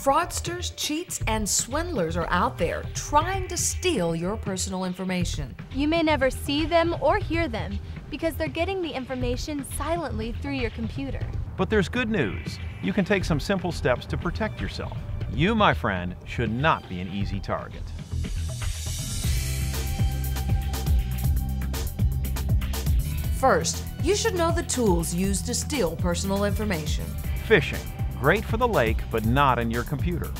Fraudsters, cheats, and swindlers are out there trying to steal your personal information. You may never see them or hear them because they're getting the information silently through your computer. But there's good news. You can take some simple steps to protect yourself. You, my friend, should not be an easy target. First, you should know the tools used to steal personal information. Phishing. Great for the lake, but not in your computer.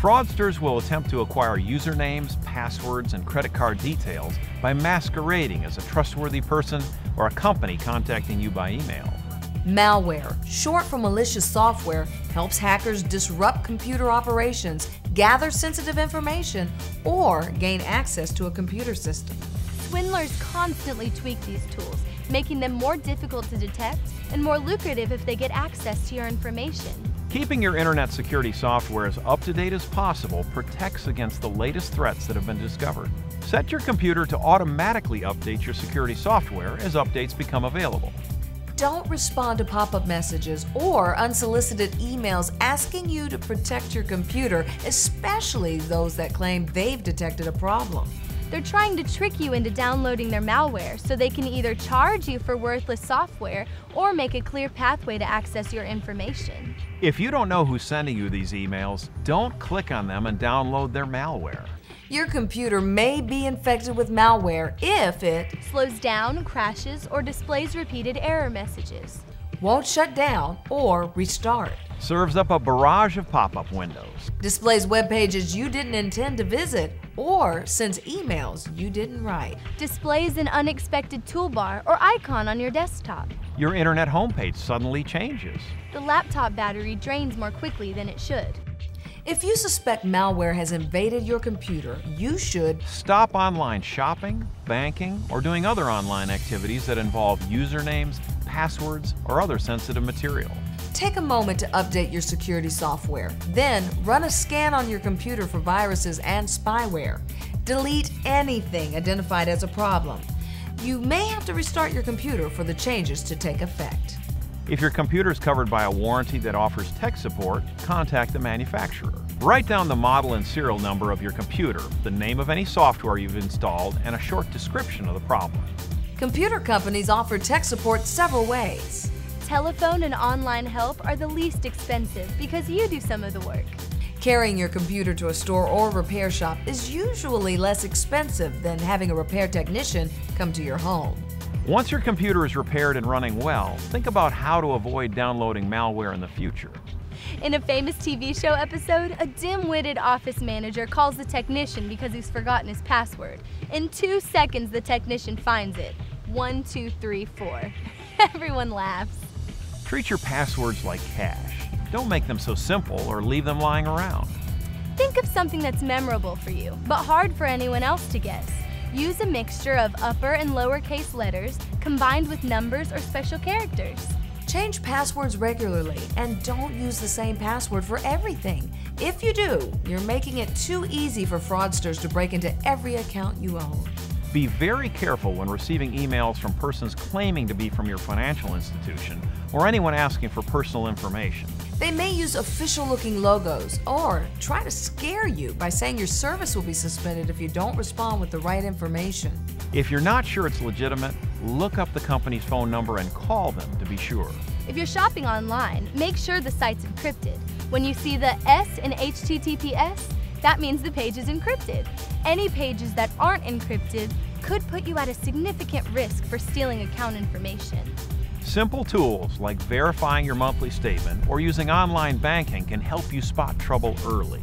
Fraudsters will attempt to acquire usernames, passwords, and credit card details by masquerading as a trustworthy person or a company contacting you by email. Malware, short for malicious software, helps hackers disrupt computer operations, gather sensitive information, or gain access to a computer system. Swindlers constantly tweak these tools, making them more difficult to detect and more lucrative if they get access to your information. Keeping your internet security software as up to date as possible protects against the latest threats that have been discovered. Set your computer to automatically update your security software as updates become available. Don't respond to pop up messages or unsolicited emails asking you to protect your computer, especially those that claim they've detected a problem. They're trying to trick you into downloading their malware so they can either charge you for worthless software or make a clear pathway to access your information. If you don't know who's sending you these emails, don't click on them and download their malware. Your computer may be infected with malware if it slows down, crashes, or displays repeated error messages, won't shut down or restart, serves up a barrage of pop up windows, displays web pages you didn't intend to visit, or sends emails you didn't write, displays an unexpected toolbar or icon on your desktop. Your internet homepage suddenly changes. The laptop battery drains more quickly than it should. If you suspect malware has invaded your computer, you should stop online shopping, banking, or doing other online activities that involve usernames, passwords, or other sensitive material. Take a moment to update your security software. Then run a scan on your computer for viruses and spyware. Delete anything identified as a problem. You may have to restart your computer for the changes to take effect. If your computer is covered by a warranty that offers tech support, contact the manufacturer. Write down the model and serial number of your computer, the name of any software you've installed, and a short description of the problem. Computer companies offer tech support several ways. Telephone and online help are the least expensive because you do some of the work. Carrying your computer to a store or repair shop is usually less expensive than having a repair technician come to your home. Once your computer is repaired and running well, think about how to avoid downloading malware in the future. In a famous TV show episode, a dim witted office manager calls the technician because he's forgotten his password. In two seconds, the technician finds it one, two, three, four. Everyone laughs. Treat your passwords like cash. Don't make them so simple or leave them lying around. Think of something that's memorable for you, but hard for anyone else to guess. Use a mixture of upper and lowercase letters combined with numbers or special characters. Change passwords regularly and don't use the same password for everything. If you do, you're making it too easy for fraudsters to break into every account you own. Be very careful when receiving emails from persons claiming to be from your financial institution or anyone asking for personal information. They may use official looking logos or try to scare you by saying your service will be suspended if you don't respond with the right information. If you're not sure it's legitimate, look up the company's phone number and call them to be sure. If you're shopping online, make sure the site's encrypted. When you see the S in HTTPS, that means the page is encrypted. Any pages that aren't encrypted could put you at a significant risk for stealing account information. Simple tools like verifying your monthly statement or using online banking can help you spot trouble early.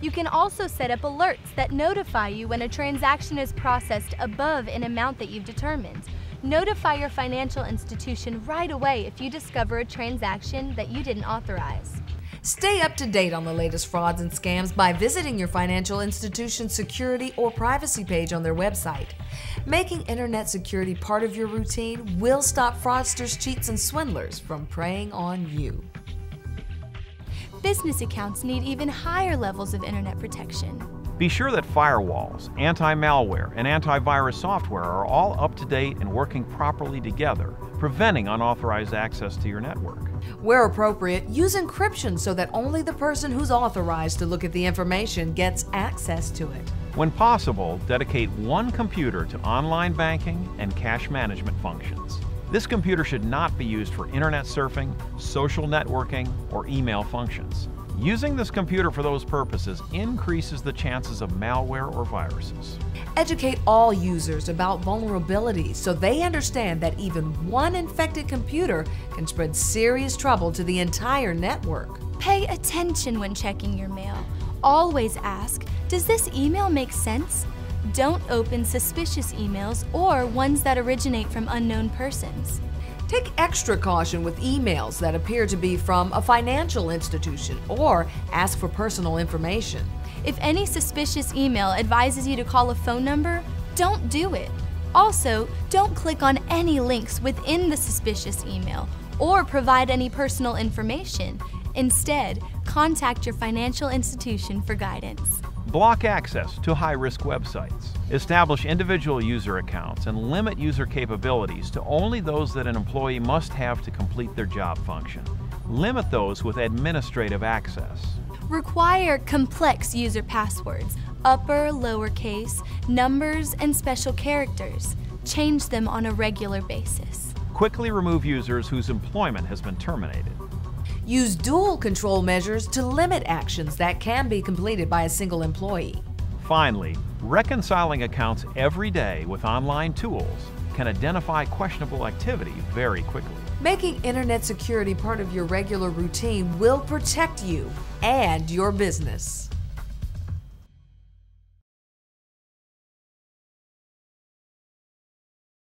You can also set up alerts that notify you when a transaction is processed above an amount that you've determined. Notify your financial institution right away if you discover a transaction that you didn't authorize. Stay up to date on the latest frauds and scams by visiting your financial institution's security or privacy page on their website. Making internet security part of your routine will stop fraudsters, cheats, and swindlers from preying on you. Business accounts need even higher levels of internet protection. Be sure that firewalls, anti-malware, and antivirus software are all up to date and working properly together, preventing unauthorized access to your network. Where appropriate, use encryption so that only the person who's authorized to look at the information gets access to it. When possible, dedicate one computer to online banking and cash management functions. This computer should not be used for internet surfing, social networking, or email functions. Using this computer for those purposes increases the chances of malware or viruses. Educate all users about vulnerabilities so they understand that even one infected computer can spread serious trouble to the entire network. Pay attention when checking your mail. Always ask, does this email make sense? Don't open suspicious emails or ones that originate from unknown persons. Take extra caution with emails that appear to be from a financial institution or ask for personal information. If any suspicious email advises you to call a phone number, don't do it. Also, don't click on any links within the suspicious email or provide any personal information. Instead, contact your financial institution for guidance. Block access to high risk websites. Establish individual user accounts and limit user capabilities to only those that an employee must have to complete their job function. Limit those with administrative access. Require complex user passwords, upper, lowercase, numbers, and special characters. Change them on a regular basis. Quickly remove users whose employment has been terminated. Use dual control measures to limit actions that can be completed by a single employee. Finally, reconciling accounts every day with online tools can identify questionable activity very quickly. Making internet security part of your regular routine will protect you and your business.